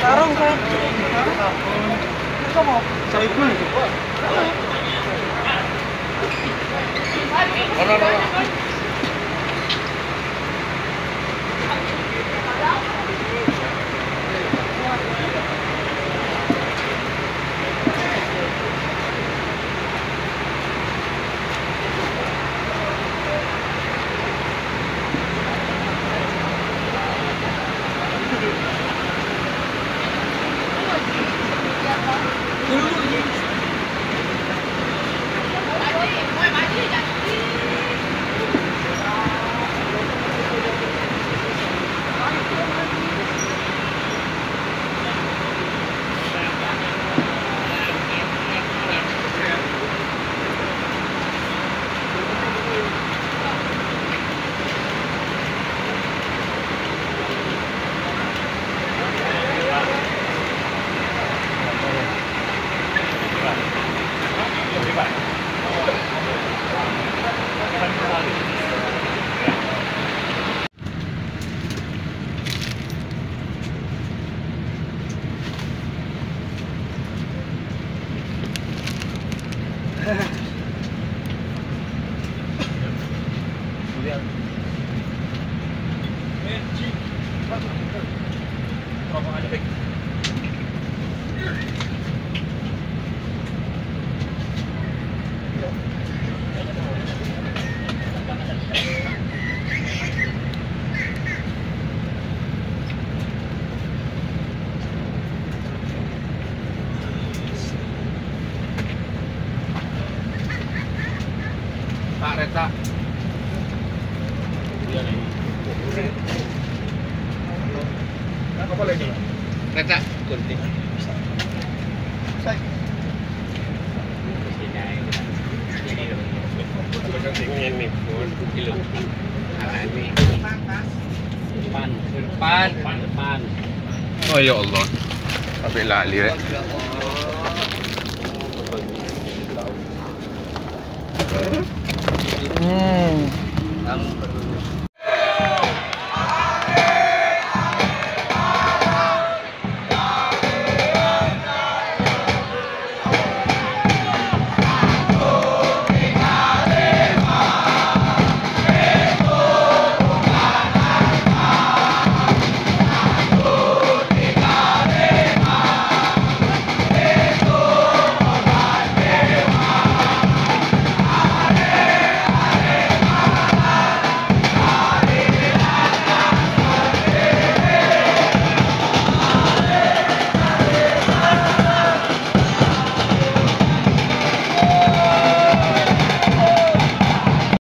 Tarong saya. Kamu mau? Saya pun. Oh, no, no, no. 有点。哎，机，看吧，看吧，好吧。apa lagi? Kereta kunti. Oh ya Allah. Sampai lali rek. Hmm.